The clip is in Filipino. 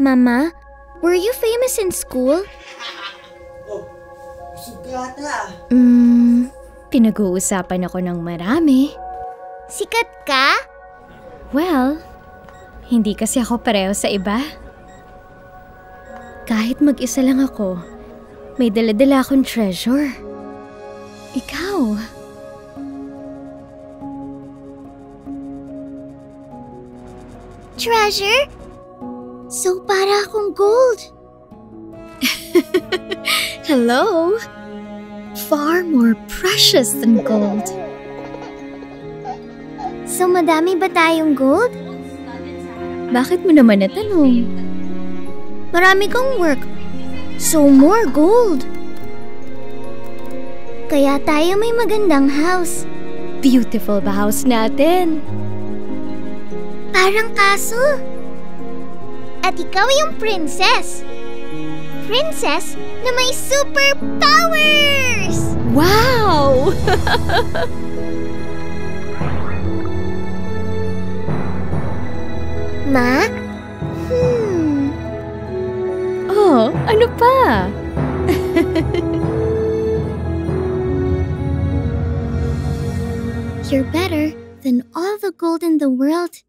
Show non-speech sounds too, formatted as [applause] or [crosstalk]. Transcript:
Mama, were you famous in school? Oh, sugata. Hmm, pinag-uusapan ako ng marami. Sikat ka? Well, hindi kasi ako pareho sa iba. Kahit mag-isa lang ako, may daladala akong treasure. Ikaw. Treasure? So para akong gold. [laughs] Hello? Far more precious than gold. So madami ba tayong gold? Bakit mo naman natanong? Marami kong work. So more gold. Kaya tayo may magandang house. Beautiful ba house natin? Parang castle. At ikaw yung princess. Princess na may superpowers! Wow! [laughs] Ma? Hmm. oh, ano pa? [laughs] You're better than all the gold in the world